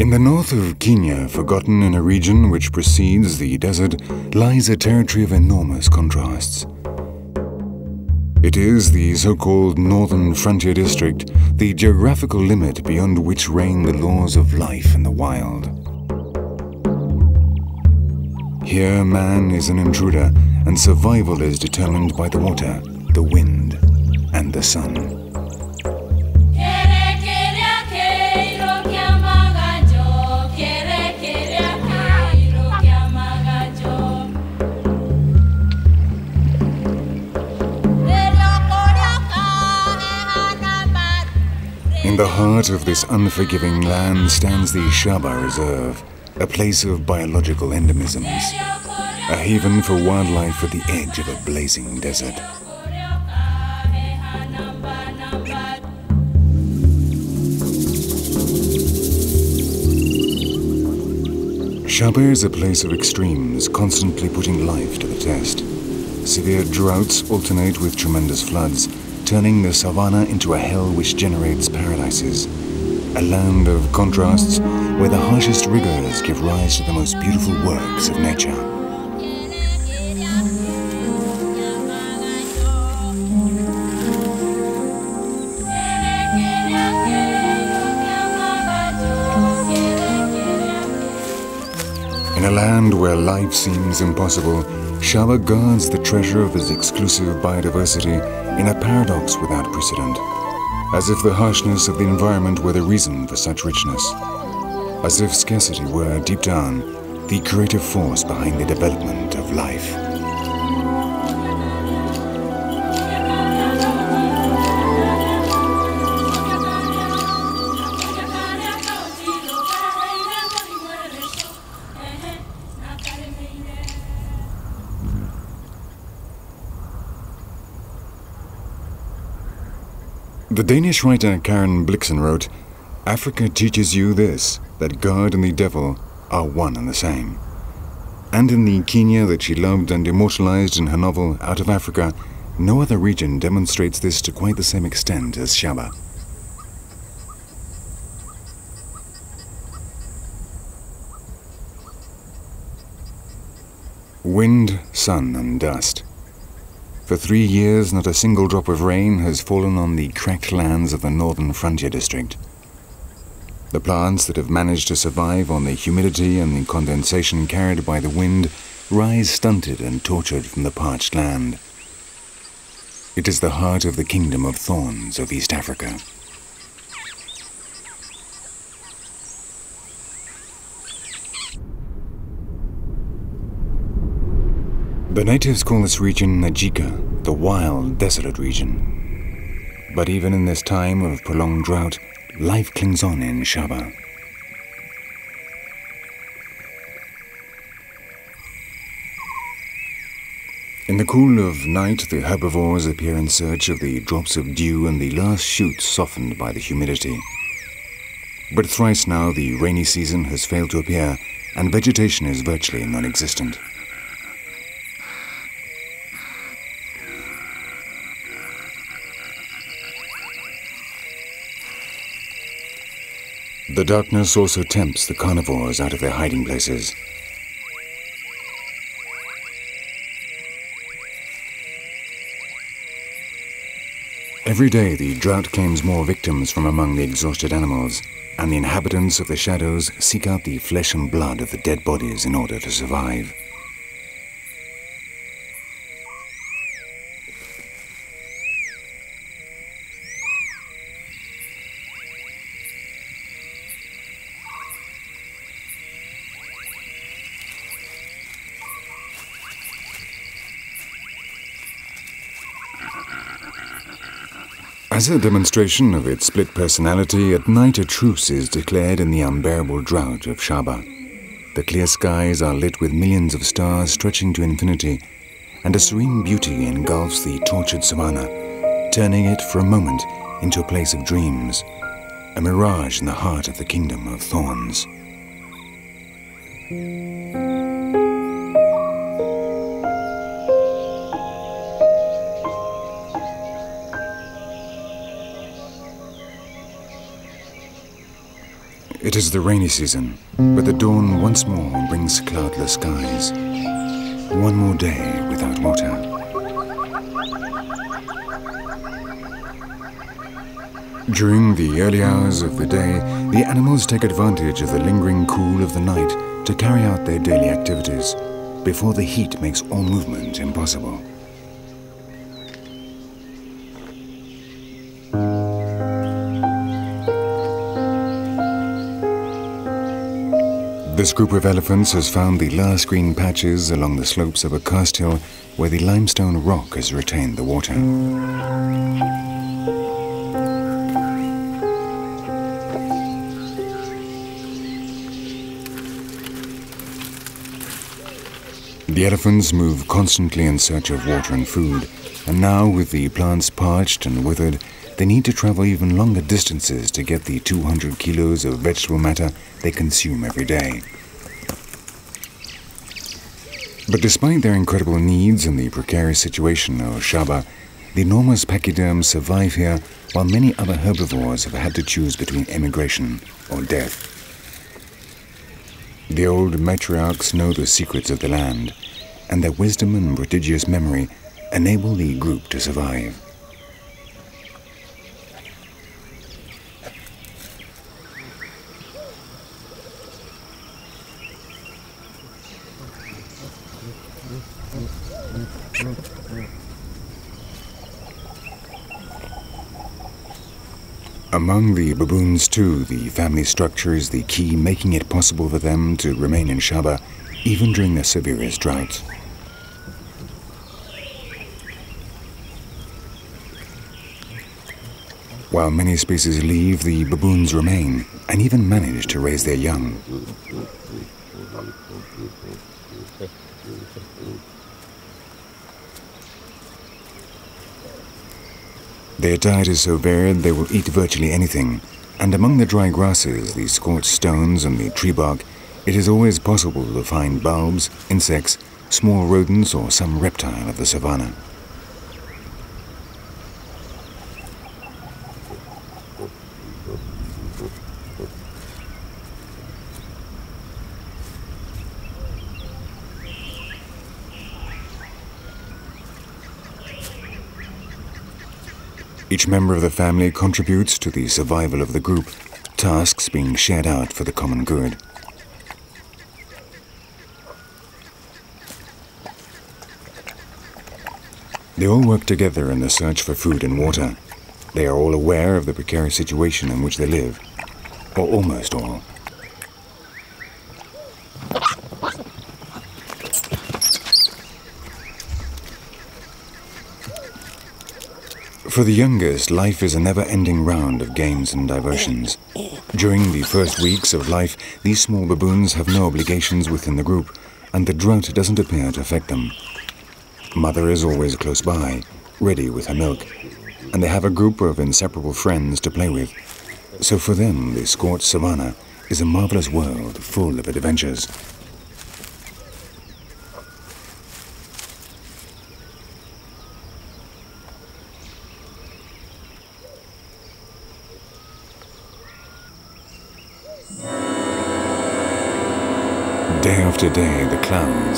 In the north of Kenya, forgotten in a region which precedes the desert, lies a territory of enormous contrasts. It is the so called Northern Frontier District, the geographical limit beyond which reign the laws of life in the wild. Here, man is an intruder, and survival is determined by the water, the wind, and the sun. The heart of this unforgiving land stands the Shaba Reserve, a place of biological endemisms, a haven for wildlife at the edge of a blazing desert. Shaba is a place of extremes, constantly putting life to the test. Severe droughts alternate with tremendous floods, turning the savannah into a hell which generates paradises. A land of contrasts where the harshest rigors give rise to the most beautiful works of nature. Land where life seems impossible, Shaba guards the treasure of its exclusive biodiversity in a paradox without precedent, as if the harshness of the environment were the reason for such richness, as if scarcity were, deep down, the creative force behind the development of life. The Danish writer Karen Blixen wrote, Africa teaches you this, that God and the devil are one and the same. And in the Kenya that she loved and immortalized in her novel Out of Africa, no other region demonstrates this to quite the same extent as Shaba. Wind, sun, and dust. For three years, not a single drop of rain has fallen on the cracked lands of the northern frontier district. The plants that have managed to survive on the humidity and the condensation carried by the wind rise stunted and tortured from the parched land. It is the heart of the kingdom of thorns of East Africa. The natives call this region Nyica, the wild, desolate region. But even in this time of prolonged drought, life clings on in Shaba. In the cool of night, the herbivores appear in search of the drops of dew and the last shoots softened by the humidity. But thrice now the rainy season has failed to appear, and vegetation is virtually non existent. The darkness also tempts the carnivores out of their hiding places. Every day the drought claims more victims from among the exhausted animals, and the inhabitants of the shadows seek out the flesh and blood of the dead bodies in order to survive. As a demonstration of its split personality, at night a truce is declared in the unbearable drought of Shaba. The clear skies are lit with millions of stars stretching to infinity, and a serene beauty engulfs the tortured savannah, turning it for a moment into a place of dreams, a mirage in the heart of the kingdom of thorns. It Tis the rainy season, but the dawn once more brings cloudless skies. One more day without water. During the early hours of the day, the animals take advantage of the lingering cool of the night to carry out their daily activities before the heat makes all movement impossible. This group of elephants has found the last green patches along the slopes of a karst hill where the limestone rock has retained the water. The elephants move constantly in search of water and food, and now with the plants parched and withered, they need to travel even longer distances to get the 200 kilos of vegetable matter they consume every day. But despite their incredible needs and the precarious situation of Shaba, the enormous pachyderms survive here while many other herbivores have had to choose between emigration or death. The old matriarchs know the secrets of the land, and their wisdom and prodigious memory enable the group to survive. Among the baboons, too, the family structure is the key making it possible for them to remain in Shaba even during the severest droughts. While many species leave, the baboons remain and even manage to raise their young. Their diet is so varied they will eat virtually anything, and among the dry grasses, the scorched stones, and the tree bark, it is always possible to find bulbs, insects, small rodents, or some reptile of the savannah. Each member of the family contributes to the survival of the group, tasks being shared out for the common good. They all work together in the search for food and water. They are all aware of the precarious situation in which they live, or almost all. For the youngest, life is a never-ending round of games and diversions. During the first weeks of life, these small baboons have no obligations within the group, and the drought doesn't appear to affect them. Mother is always close by, ready with her milk, and they have a group of inseparable friends to play with. So for them, the scorched savannah is a marvelous world full of adventures.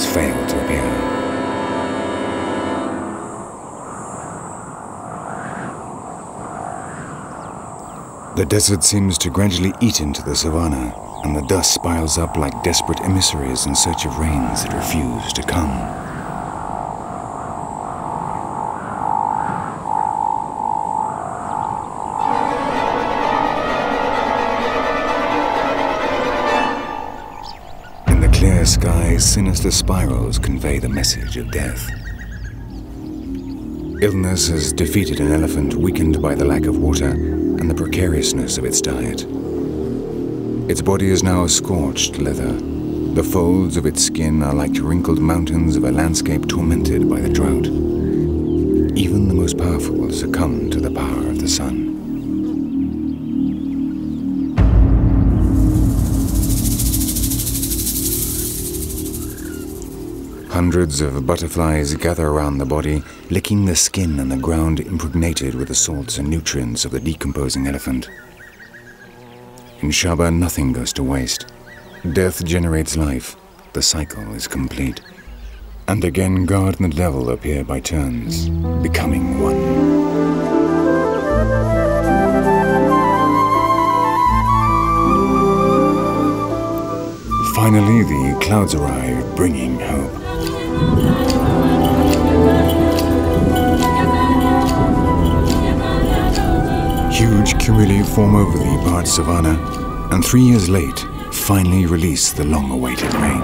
Clouds fail to appear. The desert seems to gradually eat into the savannah, and the dust piles up like desperate emissaries in search of rains that refuse to come. Sinister spirals convey the message of death. Illness has defeated an elephant weakened by the lack of water and the precariousness of its diet. Its body is now scorched leather. The folds of its skin are like wrinkled mountains of a landscape tormented by the drought. Even the most powerful succumb to the power of the sun. Hundreds of butterflies gather around the body, licking the skin and the ground impregnated with the salts and nutrients of the decomposing elephant. In Shaba, nothing goes to waste. Death generates life. The cycle is complete. And again, God and the devil appear by turns, becoming one. Finally, the clouds arrive, bringing hope. Huge cumuli form over the parched savanna, and three years late, finally release the long-awaited rain.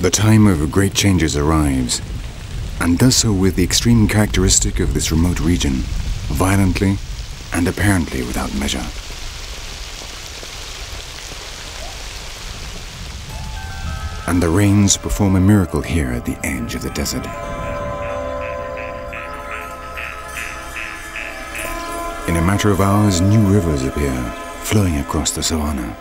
The time of great changes arrives, and does so with the extreme characteristic of this remote region, violently and apparently without measure. And the rains perform a miracle here at the edge of the desert. In a matter of hours, new rivers appear, flowing across the savanna.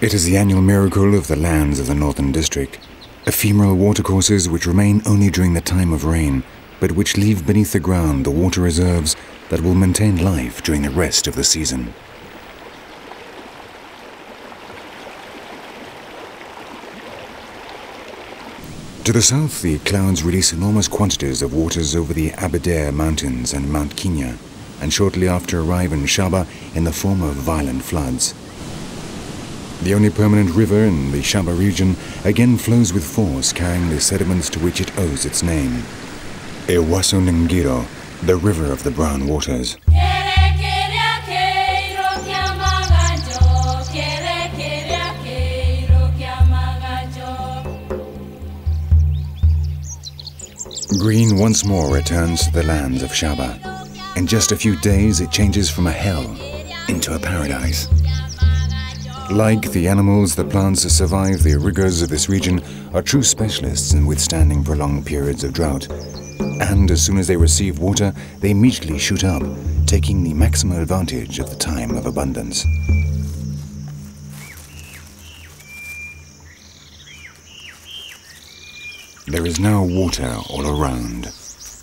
It is the annual miracle of the lands of the Northern District, ephemeral watercourses which remain only during the time of rain, but which leave beneath the ground the water reserves that will maintain life during the rest of the season. To the south, the clouds release enormous quantities of waters over the Aberdare Mountains and Mount Kenya, and shortly after arrive in Shaba in the form of violent floods. The only permanent river in the Shaba region again flows with force, carrying the sediments to which it owes its name. Ewaso Ngiro, the river of the brown waters. Green once more returns to the lands of Shaba. In just a few days, it changes from a hell into a paradise. Like the animals, the plants that survive the rigors of this region are true specialists in withstanding prolonged periods of drought. And as soon as they receive water, they immediately shoot up, taking the maximum advantage of the time of abundance. There is now water all around.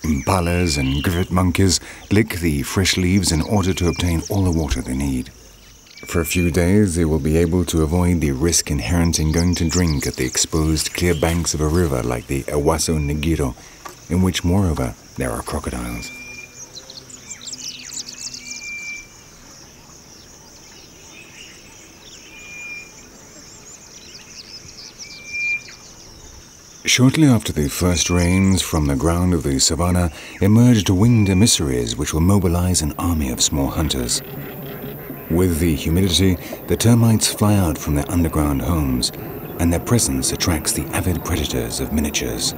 Impalas and griffon monkeys lick the fresh leaves in order to obtain all the water they need. For a few days, they will be able to avoid the risk inherent in going to drink at the exposed clear banks of a river like the Ewaso Ngiro, in which, moreover, there are crocodiles. Shortly after the first rains, from the ground of the savannah emerged winged emissaries which will mobilize an army of small hunters. With the humidity, the termites fly out from their underground homes, and their presence attracts the avid predators of miniatures.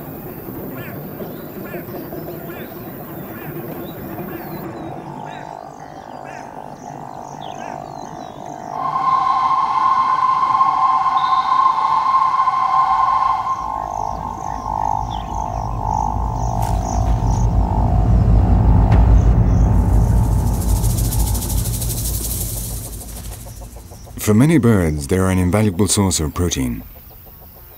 For many birds, they are an invaluable source of protein.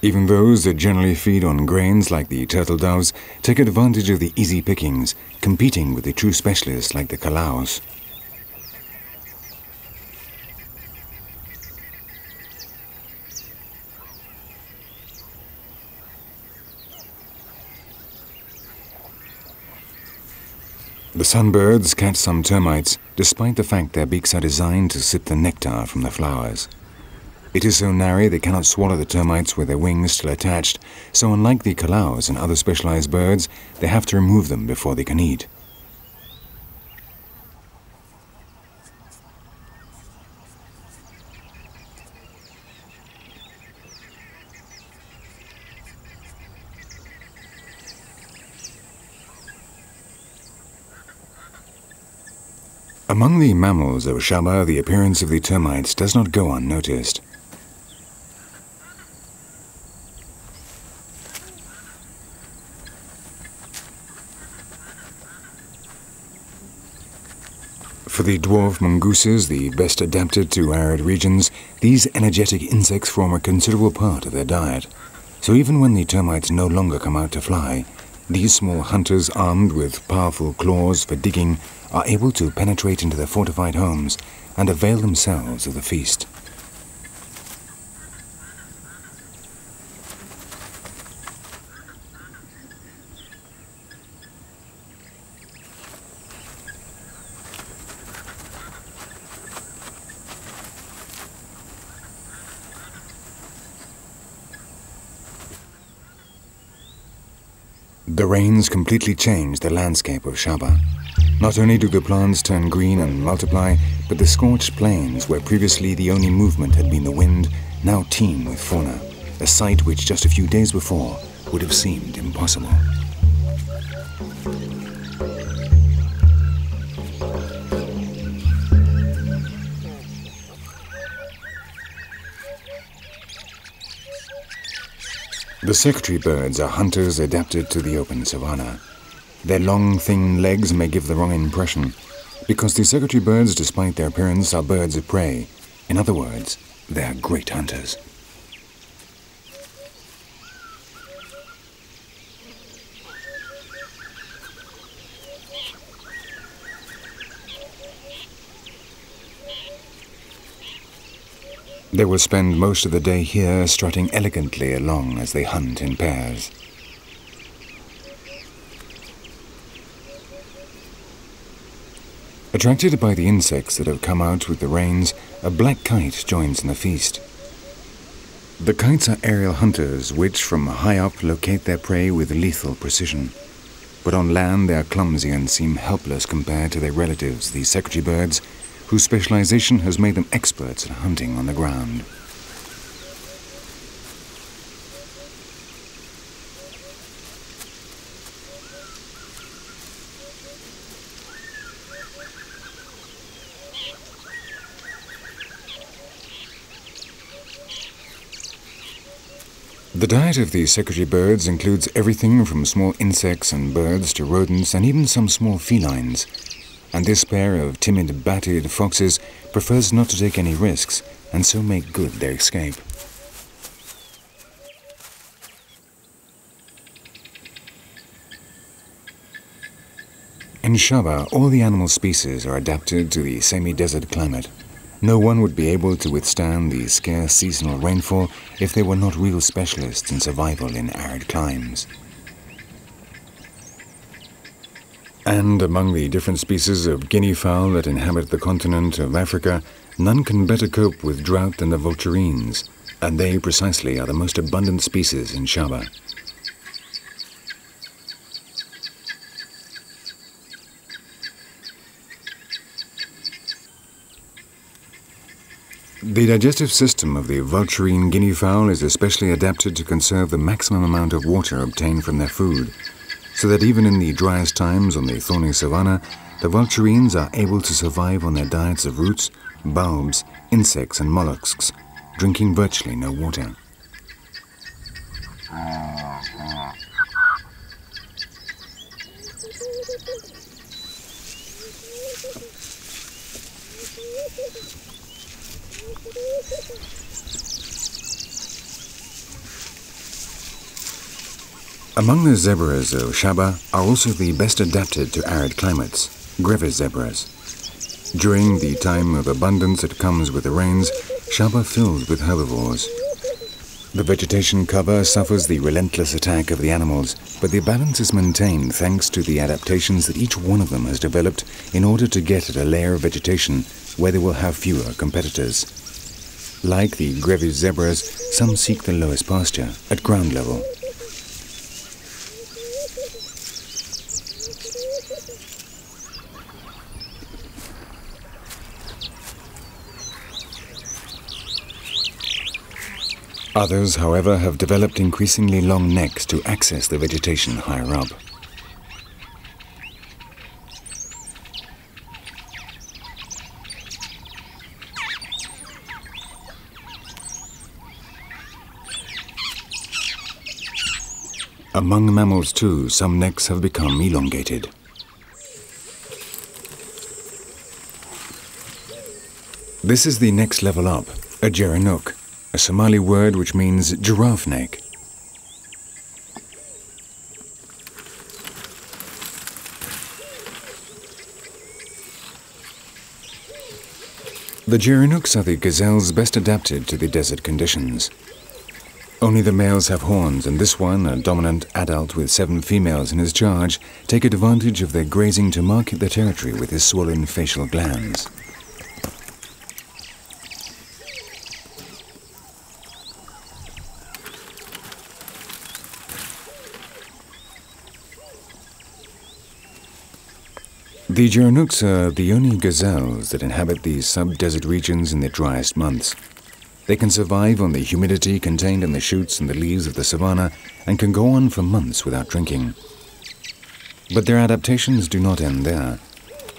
Even those that generally feed on grains like the turtle doves take advantage of the easy pickings, competing with the true specialists like the calaos. The sunbirds catch some termites, despite the fact their beaks are designed to sip the nectar from the flowers. It is so narrow they cannot swallow the termites with their wings still attached, so unlike the calaos and other specialized birds, they have to remove them before they can eat. Among the mammals of Shaba, the appearance of the termites does not go unnoticed. For the dwarf mongooses, the best adapted to arid regions, these energetic insects form a considerable part of their diet. So even when the termites no longer come out to fly, these small hunters armed with powerful claws for digging are able to penetrate into their fortified homes and avail themselves of the feast. The rains completely changed the landscape of Shaba. Not only do the plants turn green and multiply, but the scorched plains, where previously the only movement had been the wind, now teem with fauna, a sight which just a few days before would have seemed impossible. The secretary birds are hunters adapted to the open savanna. Their long, thin legs may give the wrong impression, because the secretary birds, despite their appearance, are birds of prey. In other words, they are great hunters. They will spend most of the day here strutting elegantly along as they hunt in pairs. Attracted by the insects that have come out with the rains, a black kite joins in the feast. The kites are aerial hunters which, from high up, locate their prey with lethal precision. But on land, they are clumsy and seem helpless compared to their relatives, the secretary birds, whose specialization has made them experts at hunting on the ground. The diet of these secretary birds includes everything from small insects and birds to rodents and even some small felines. And this pair of timid, bat-eared foxes prefers not to take any risks and so make good their escape. In Shaba, all the animal species are adapted to the semi-desert climate. No one would be able to withstand the scarce seasonal rainfall if they were not real specialists in survival in arid climes. And among the different species of guinea fowl that inhabit the continent of Africa, none can better cope with drought than the vulturines, and they precisely are the most abundant species in Shaba. The digestive system of the vulturine guinea fowl is especially adapted to conserve the maximum amount of water obtained from their food, so that even in the driest times on the thorny savanna, the vulturines are able to survive on their diets of roots, bulbs, insects, and mollusks, drinking virtually no water. Among the zebras of Shaba are also the best adapted to arid climates, Grevy's zebras. During the time of abundance that comes with the rains, Shaba fills with herbivores. The vegetation cover suffers the relentless attack of the animals, but the balance is maintained thanks to the adaptations that each one of them has developed in order to get at a layer of vegetation where they will have fewer competitors. Like the Grevy's zebras, some seek the lowest pasture, at ground level, Others, however, have developed increasingly long necks to access the vegetation higher up. Among mammals too, some necks have become elongated. This is the next level up, a gerenuk, a Somali word which means giraffe neck. The Gerenuks are the gazelles best adapted to the desert conditions. Only the males have horns, and this one, a dominant adult with seven females in his charge, take advantage of their grazing to market their territory with his swollen facial glands. The Gerenuks are the only gazelles that inhabit these sub-desert regions in the driest months. They can survive on the humidity contained in the shoots and the leaves of the savanna and can go on for months without drinking. But their adaptations do not end there.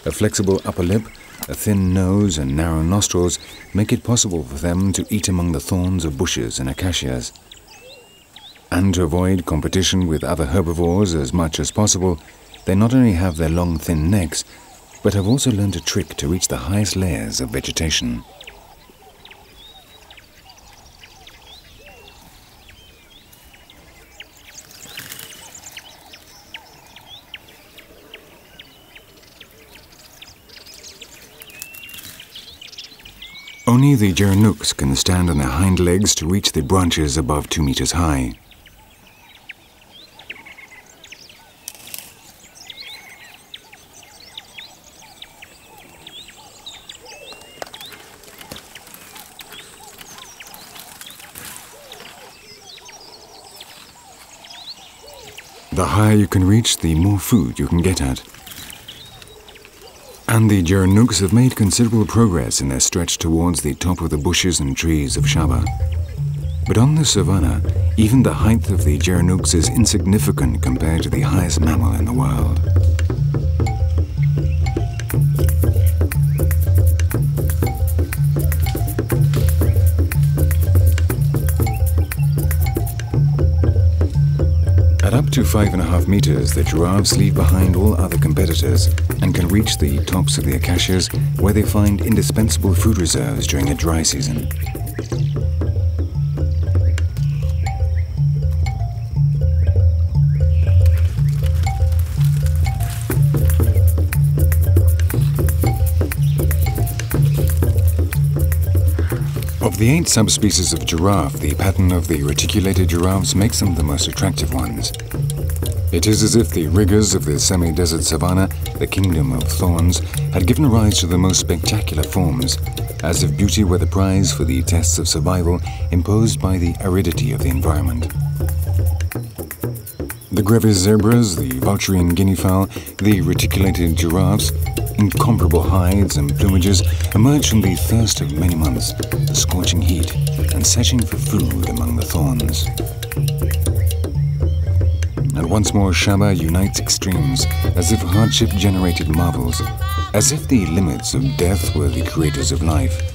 A flexible upper lip, a thin nose, and narrow nostrils make it possible for them to eat among the thorns of bushes and acacias. And to avoid competition with other herbivores as much as possible, they not only have their long, thin necks, but have also learned a trick to reach the highest layers of vegetation. Only the Gerenuks can stand on their hind legs to reach the branches above two meters high. The higher you can reach, the more food you can get at. And the Gerenuks have made considerable progress in their stretch towards the top of the bushes and trees of Shaba. But on the savannah, even the height of the Gerenuks is insignificant compared to the highest mammal in the world. To five and a half meters, the giraffes leave behind all other competitors and can reach the tops of the acacias where they find indispensable food reserves during a dry season. Of the eight subspecies of giraffe, the pattern of the reticulated giraffes makes them the most attractive ones. It is as if the rigors of the semi-desert savanna, the kingdom of thorns, had given rise to the most spectacular forms, as if beauty were the prize for the tests of survival imposed by the aridity of the environment. The Grevy's zebras, the vulturine guinea fowl, the reticulated giraffes, incomparable hides and plumages emerge from the thirst of many months, the scorching heat, and searching for food among the thorns. Once more Shaba unites extremes, as if hardship generated marvels, as if the limits of death were the creators of life,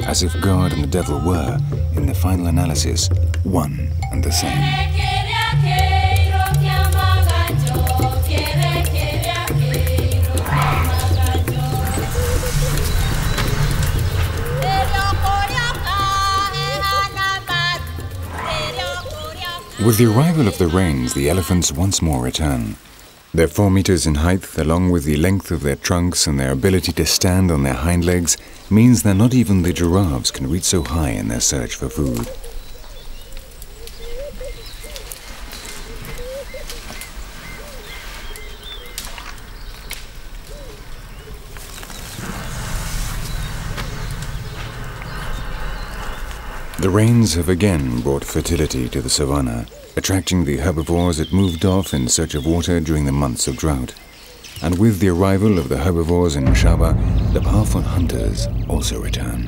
as if God and the devil were, in the final analysis, one and the same. With the arrival of the rains, the elephants once more return. Their four meters in height, along with the length of their trunks and their ability to stand on their hind legs, means that not even the giraffes can reach so high in their search for food. The rains have again brought fertility to the savanna, attracting the herbivores that moved off in search of water during the months of drought. And with the arrival of the herbivores in Shaba, the powerful hunters also return.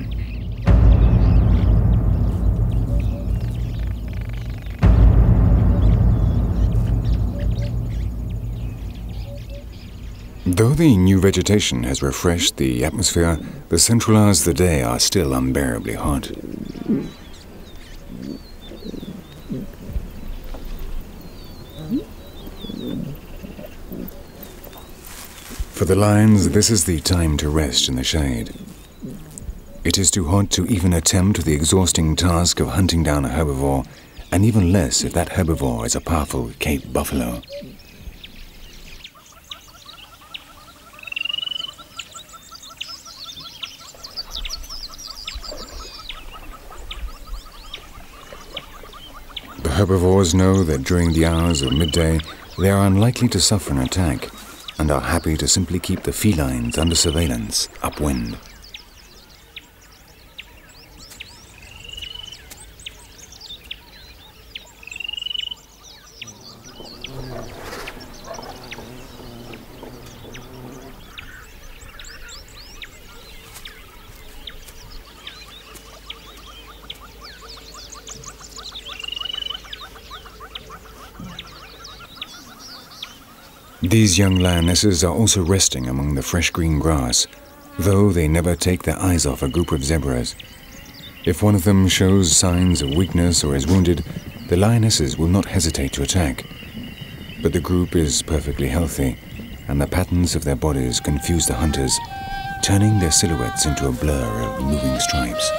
Though the new vegetation has refreshed the atmosphere, the central hours of the day are still unbearably hot. For the lions, this is the time to rest in the shade. It is too hot to even attempt the exhausting task of hunting down a herbivore, and even less if that herbivore is a powerful Cape buffalo. Herbivores know that during the hours of midday they are unlikely to suffer an attack and are happy to simply keep the felines under surveillance upwind. These young lionesses are also resting among the fresh green grass, though they never take their eyes off a group of zebras. If one of them shows signs of weakness or is wounded, the lionesses will not hesitate to attack. But the group is perfectly healthy, and the patterns of their bodies confuse the hunters, turning their silhouettes into a blur of moving stripes.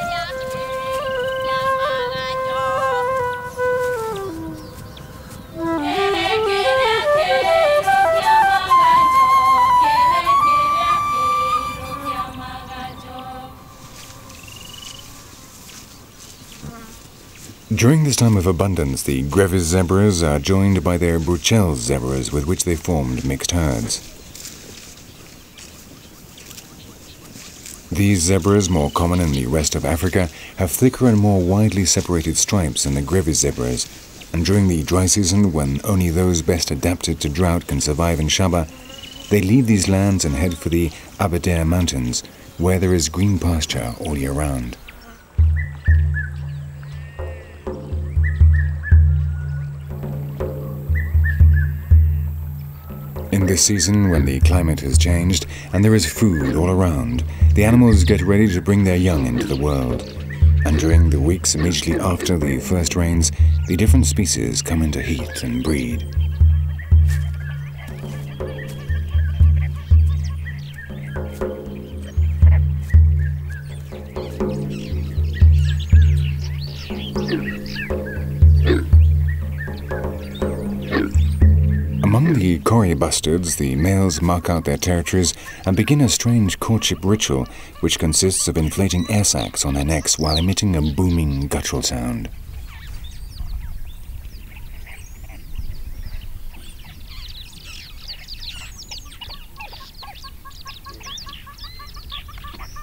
During this time of abundance, the Grevy's zebras are joined by their Burchell's zebras with which they formed mixed herds. These zebras, more common in the rest of Africa, have thicker and more widely separated stripes than the Grevy's zebras, and during the dry season, when only those best adapted to drought can survive in Shaba, they leave these lands and head for the Aberdare Mountains, where there is green pasture all year round. Season, when the climate has changed and there is food all around, the animals get ready to bring their young into the world. And during the weeks immediately after the first rains, the different species come into heat and breed. Kori bustards, the males mark out their territories and begin a strange courtship ritual which consists of inflating air sacs on their necks while emitting a booming guttural sound.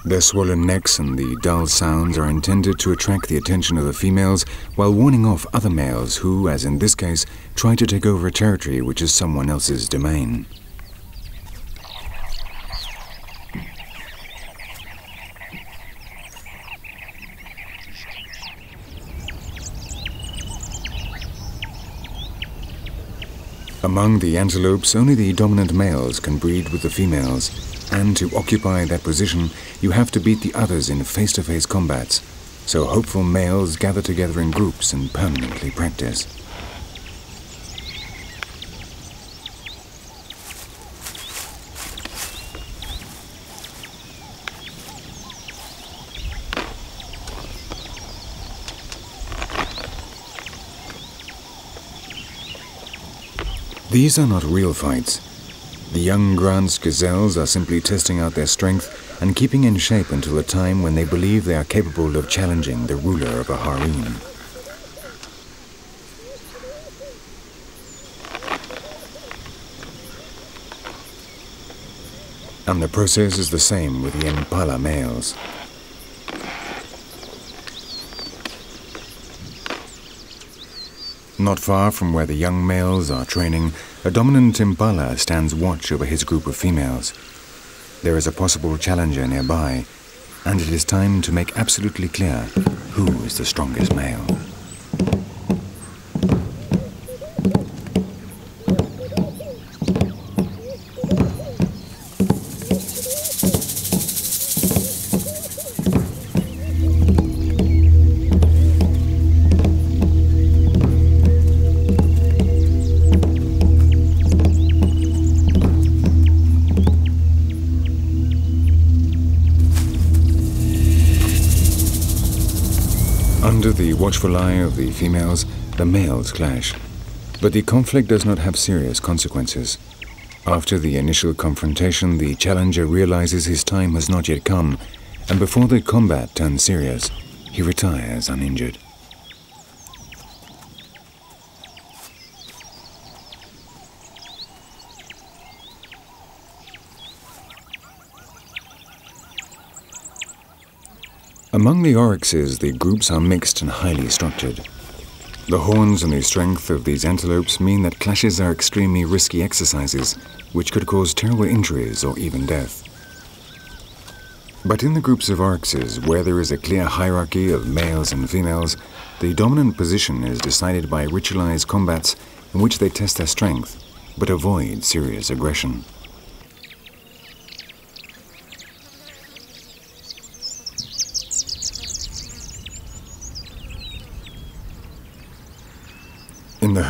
Their swollen necks and the dull sounds are intended to attract the attention of the females while warning off other males who, as in this case, try to take over a territory which is someone else's domain. Among the antelopes, only the dominant males can breed with the females, and to occupy that position, you have to beat the others in face-to-face combats. So hopeful males gather together in groups and permanently practice. These are not real fights. The young Grant's gazelles are simply testing out their strength and keeping in shape until the time when they believe they are capable of challenging the ruler of a harem. And the process is the same with the impala males. Not far from where the young males are training, a dominant impala stands watch over his group of females. There is a possible challenger nearby, and it is time to make absolutely clear who is the strongest male. Watchful eye of the females, the males clash. But the conflict does not have serious consequences. After the initial confrontation, the challenger realizes his time has not yet come, and before the combat turns serious, he retires uninjured. Among the oryxes, the groups are mixed and highly structured. The horns and the strength of these antelopes mean that clashes are extremely risky exercises, which could cause terrible injuries or even death. But in the groups of oryxes, where there is a clear hierarchy of males and females, the dominant position is decided by ritualized combats in which they test their strength, but avoid serious aggression.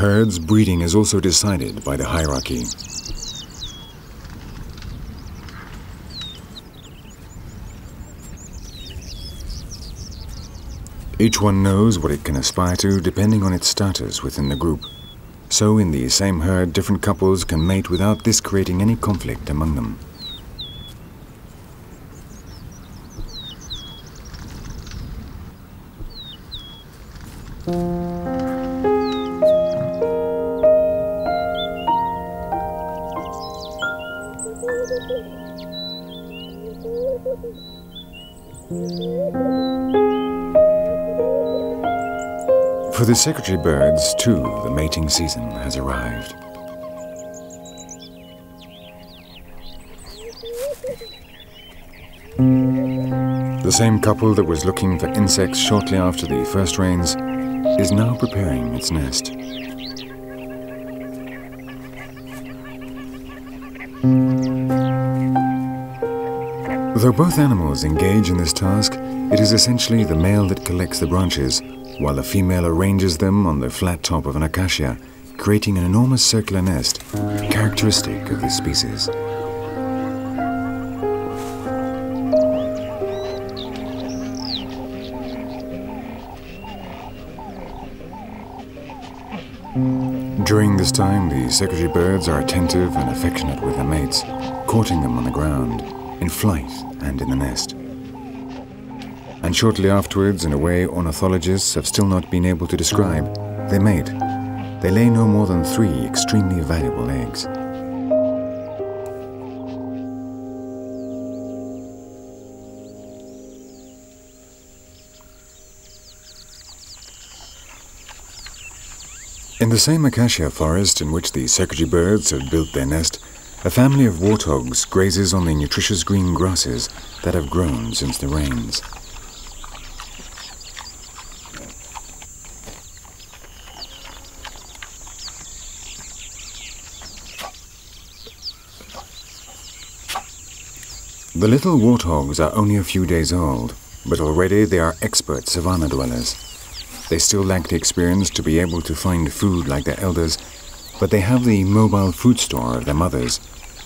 Herds, breeding is also decided by the hierarchy. Each one knows what it can aspire to depending on its status within the group. So in the same herd, different couples can mate without this creating any conflict among them. Secretary birds, too, the mating season has arrived. The same couple that was looking for insects shortly after the first rains is now preparing its nest. Though both animals engage in this task, it is essentially the male that collects the branches while the female arranges them on the flat top of an acacia, creating an enormous circular nest, characteristic of this species. During this time, the secretary birds are attentive and affectionate with their mates, courting them on the ground, in flight and in the nest and shortly afterwards, in a way ornithologists have still not been able to describe, they mate. They lay no more than three extremely valuable eggs. In the same acacia forest in which the secretary birds have built their nest, a family of warthogs grazes on the nutritious green grasses that have grown since the rains. The little warthogs are only a few days old, but already they are expert savanna dwellers. They still lack the experience to be able to find food like their elders, but they have the mobile food store of their mothers,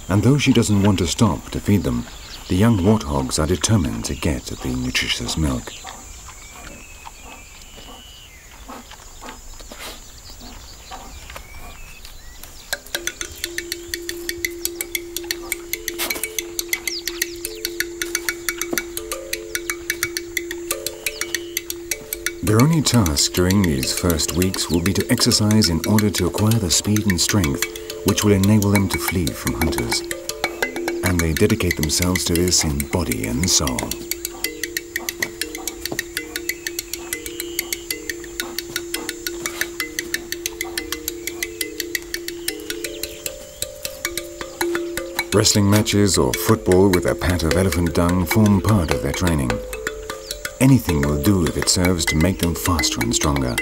and though she doesn't want to stop to feed them, the young warthogs are determined to get at the nutritious milk. Their only task during these first weeks will be to exercise in order to acquire the speed and strength which will enable them to flee from hunters. And they dedicate themselves to this in body and soul. Wrestling matches or football with a pat of elephant dung form part of their training. Anything will do if it serves to make them faster and stronger.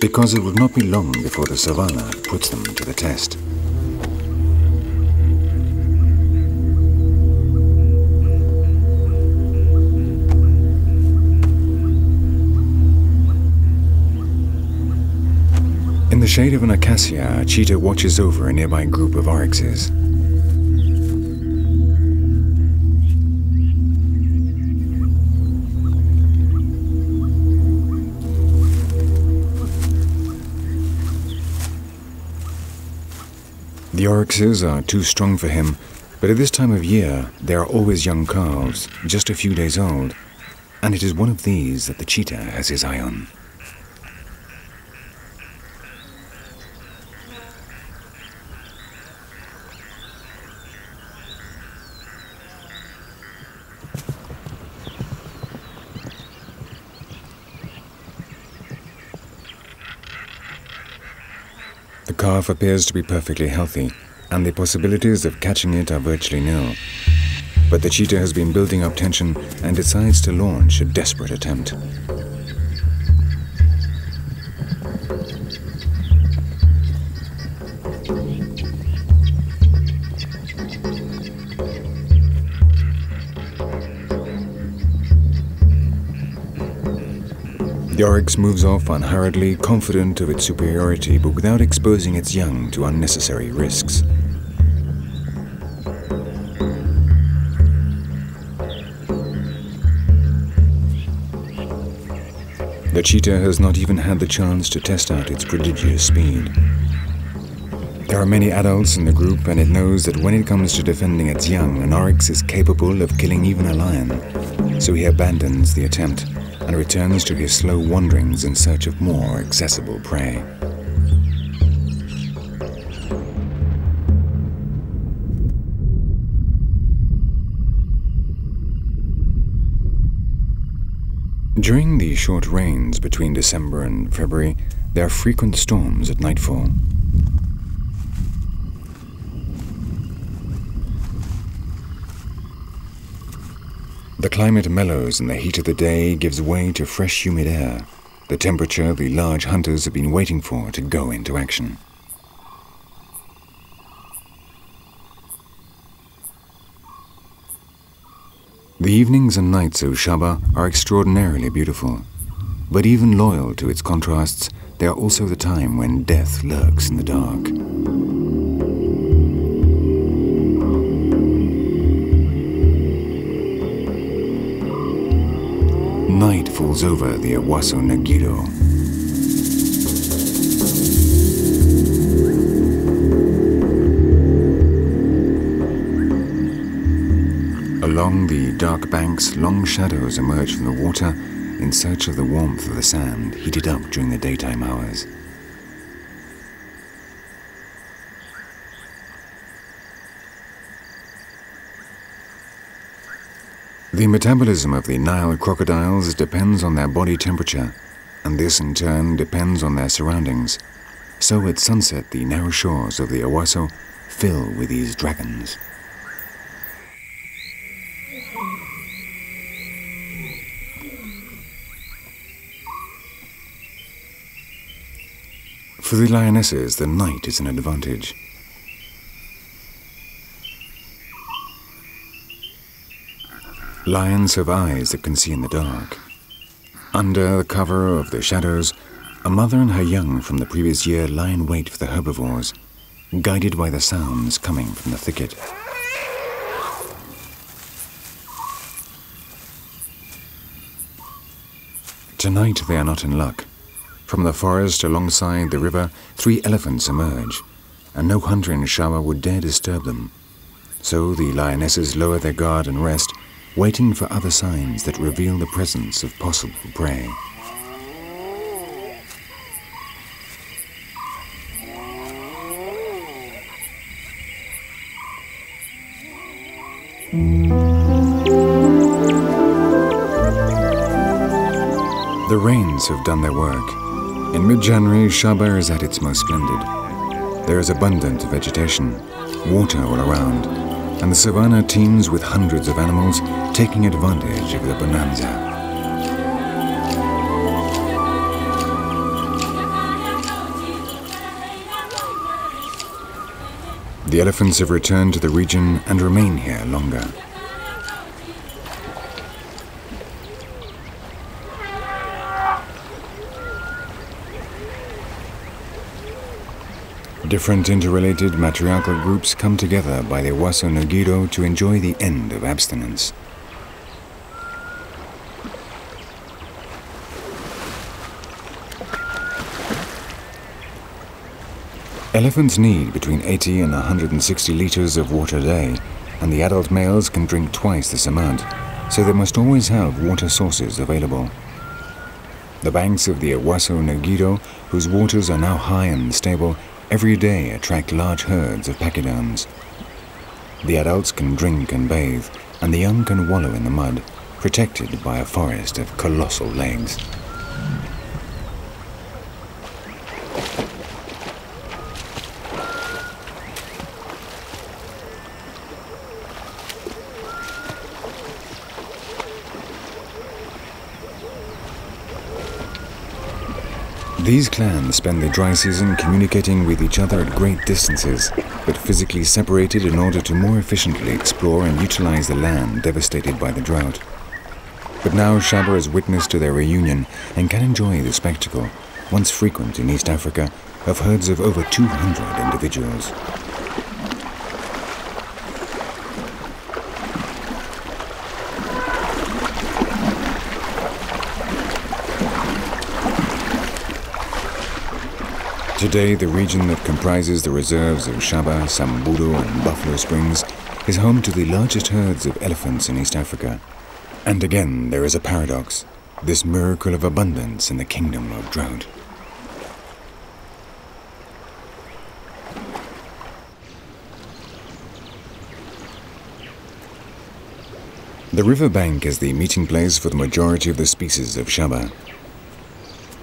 Because it will not be long before the savannah puts them to the test. In the shade of an acacia, a cheetah watches over a nearby group of oryxes. The oryxes are too strong for him, but at this time of year there are always young calves, just a few days old, and it is one of these that the cheetah has his eye on. Calf appears to be perfectly healthy, and the possibilities of catching it are virtually nil. But the cheetah has been building up tension and decides to launch a desperate attempt. The moves off unhurriedly, confident of its superiority, but without exposing its young to unnecessary risks. The cheetah has not even had the chance to test out its prodigious speed. There are many adults in the group, and it knows that when it comes to defending its young, an oryx is capable of killing even a lion, so he abandons the attempt and returns to his slow wanderings in search of more accessible prey. During the short rains between December and February, there are frequent storms at nightfall. The climate mellows and the heat of the day gives way to fresh, humid air, the temperature the large hunters have been waiting for to go into action. The evenings and nights of Shaba are extraordinarily beautiful, but even loyal to its contrasts, they are also the time when death lurks in the dark. Falls over the Ewaso Ngiro. Along the dark banks, long shadows emerge from the water in search of the warmth of the sand heated up during the daytime hours. The metabolism of the Nile crocodiles depends on their body temperature, and this in turn depends on their surroundings. So at sunset, the narrow shores of the Ewaso fill with these dragons. For the lionesses, the night is an advantage. Lions have eyes that can see in the dark. Under the cover of the shadows, a mother and her young from the previous year lie in wait for the herbivores, guided by the sounds coming from the thicket. Tonight they are not in luck. From the forest alongside the river, three elephants emerge, and no hunter in Shaba would dare disturb them. So the lionesses lower their guard and rest, waiting for other signs that reveal the presence of possible prey. The rains have done their work. In mid-January, Shaba is at its most splendid. There is abundant vegetation, water all around, and the savannah teems with hundreds of animals taking advantage of the bonanza. The elephants have returned to the region and remain here longer. Different interrelated matriarchal groups come together by the Ewaso Ngiro to enjoy the end of abstinence. Elephants need between 80 and 160 liters of water a day, and the adult males can drink twice this amount, so they must always have water sources available. The banks of the Ewaso Ngiro, whose waters are now high and stable, every day attract large herds of pachyderms. The adults can drink and bathe, and the young can wallow in the mud, protected by a forest of colossal legs. These clans spend the dry season communicating with each other at great distances, but physically separated in order to more efficiently explore and utilize the land devastated by the drought. But now Shaba is witness to their reunion and can enjoy the spectacle, once frequent in East Africa, of herds of over 200 individuals. Today, the region that comprises the reserves of Shaba, Samburu, and Buffalo Springs is home to the largest herds of elephants in East Africa. And again, there is a paradox this miracle of abundance in the kingdom of drought. The riverbank is the meeting place for the majority of the species of Shaba.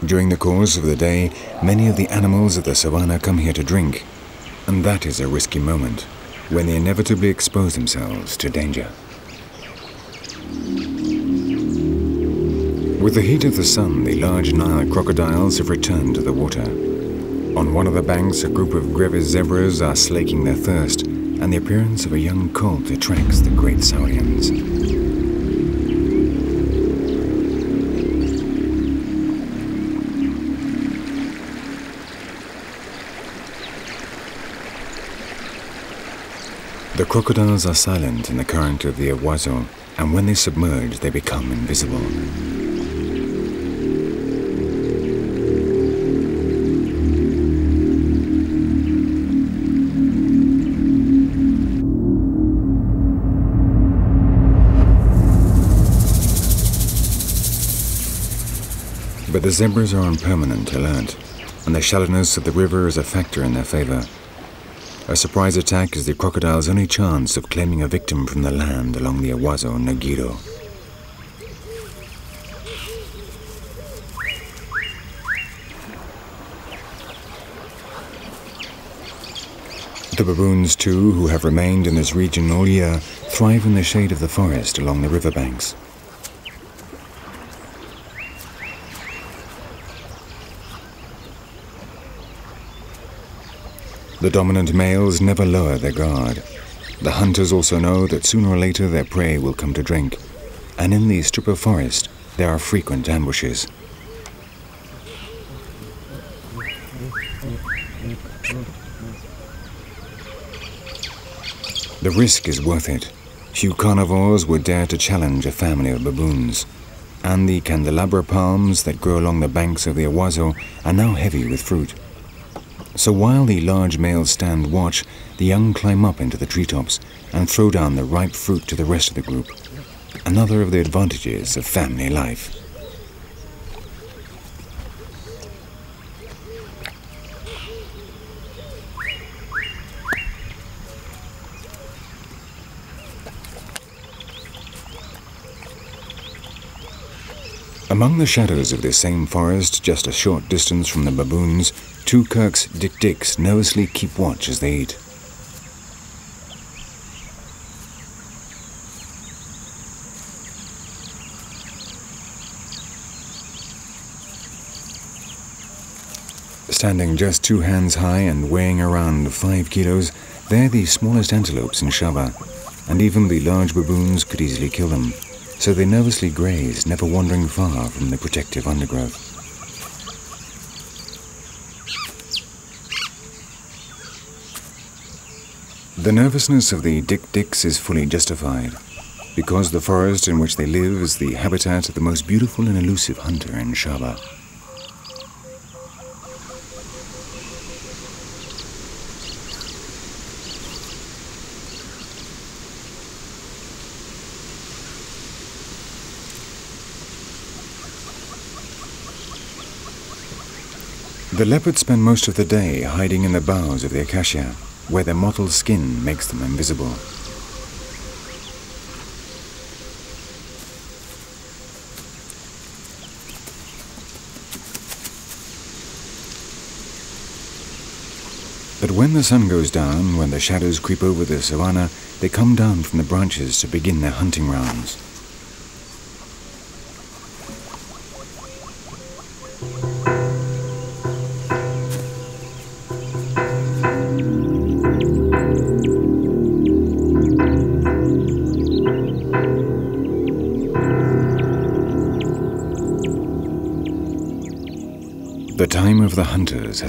During the course of the day, many of the animals of the savannah come here to drink, and that is a risky moment when they inevitably expose themselves to danger. With the heat of the sun, the large Nile crocodiles have returned to the water. On one of the banks, a group of Grevy's zebras are slaking their thirst, and the appearance of a young colt attracts the great saurians. The crocodiles are silent in the current of the Ewaso, and when they submerge, they become invisible. But the zebras are on permanent alert, and the shallowness of the river is a factor in their favor. A surprise attack is the crocodile's only chance of claiming a victim from the land along the Ewaso Ngiro. The baboons, too, who have remained in this region all year, thrive in the shade of the forest along the riverbanks. The dominant males never lower their guard. The hunters also know that sooner or later their prey will come to drink, and in the strip of forest there are frequent ambushes. The risk is worth it. Few carnivores would dare to challenge a family of baboons, and the candelabra palms that grow along the banks of the Ewaso are now heavy with fruit. So while the large males stand watch, the young climb up into the treetops and throw down the ripe fruit to the rest of the group. Another of the advantages of family life. Among the shadows of this same forest, just a short distance from the baboons, two Kirk's Dik Diks nervously keep watch as they eat. Standing just two hands high and weighing around five kilos, they're the smallest antelopes in Shaba, and even the large baboons could easily kill them so they nervously graze, never wandering far from the protective undergrowth. The nervousness of the Dik Diks is fully justified, because the forest in which they live is the habitat of the most beautiful and elusive hunter in Shaba. The leopards spend most of the day hiding in the boughs of the acacia, where their mottled skin makes them invisible. But when the sun goes down, when the shadows creep over the savannah, they come down from the branches to begin their hunting rounds.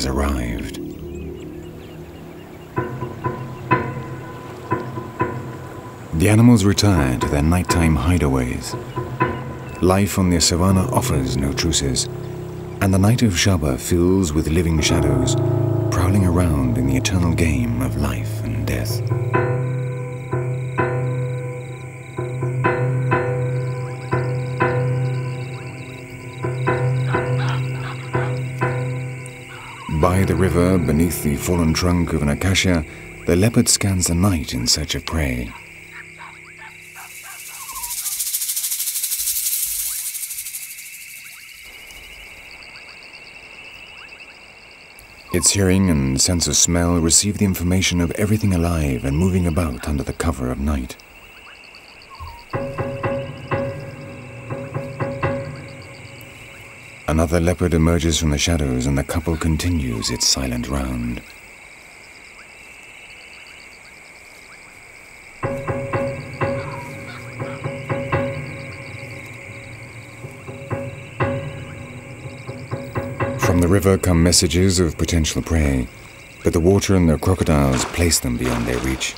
Has arrived. The animals retire to their nighttime hideaways. Life on the savannah offers no truces, and the night of Shaba fills with living shadows, prowling around in the eternal game of life and death. Beneath the fallen trunk of an acacia, the leopard scans the night in search of prey. Its hearing and sense of smell receive the information of everything alive and moving about under the cover of night. Another leopard emerges from the shadows and the couple continues its silent round. From the river come messages of potential prey, but the water and the crocodiles place them beyond their reach.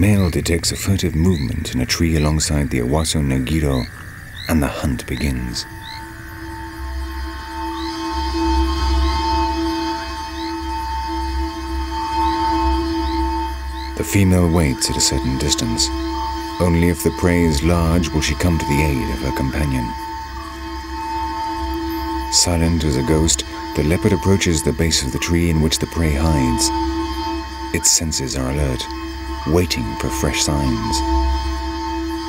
Male detects a furtive movement in a tree alongside the Ewaso Ngiro, and the hunt begins. The female waits at a certain distance. Only if the prey is large will she come to the aid of her companion. Silent as a ghost, the leopard approaches the base of the tree in which the prey hides. Its senses are alert, waiting for fresh signs.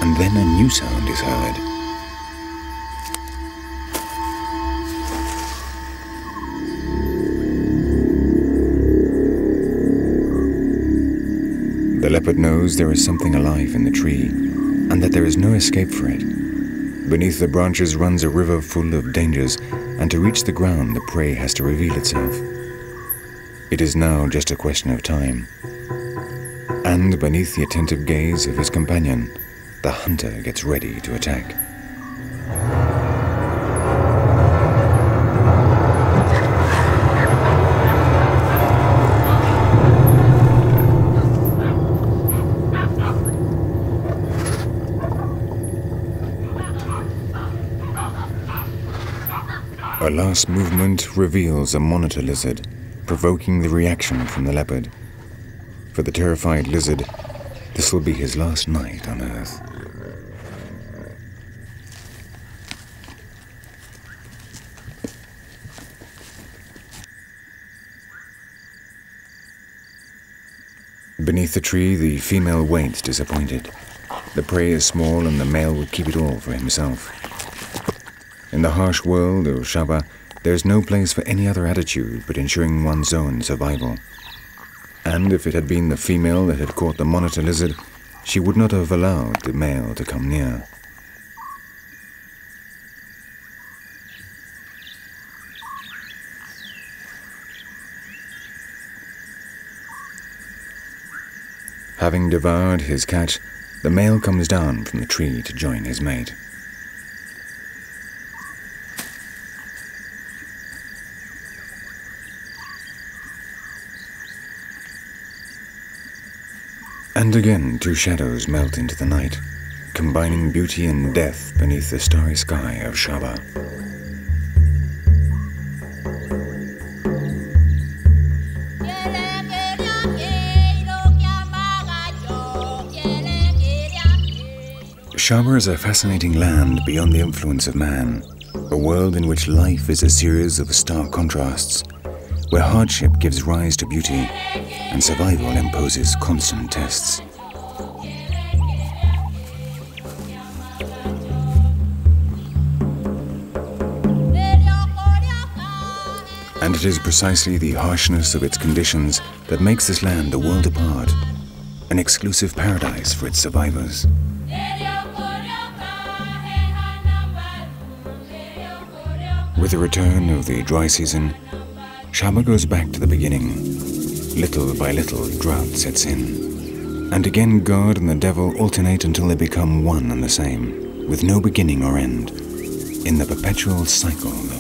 And then a new sound is heard. The leopard knows there is something alive in the tree, and that there is no escape for it. Beneath the branches runs a river full of dangers, and to reach the ground the prey has to reveal itself. It is now just a question of time. And beneath the attentive gaze of his companion, the hunter gets ready to attack. A last movement reveals a monitor lizard, provoking the reaction from the leopard. For the terrified lizard, this will be his last night on Earth. Beneath the tree, the female waits disappointed. The prey is small and the male would keep it all for himself. In the harsh world of Shaba, there is no place for any other attitude but ensuring one's own survival. And if it had been the female that had caught the monitor lizard, she would not have allowed the male to come near. Having devoured his catch, the male comes down from the tree to join his mate. And again, two shadows melt into the night, combining beauty and death beneath the starry sky of Shaba. Shaba is a fascinating land beyond the influence of man, a world in which life is a series of stark contrasts, where hardship gives rise to beauty and survival imposes constant tests. And it is precisely the harshness of its conditions that makes this land a world apart, an exclusive paradise for its survivors. With the return of the dry season, Shaba goes back to the beginning. Little by little, drought sets in. And again, God and the devil alternate until they become one and the same, with no beginning or end, in the perpetual cycle.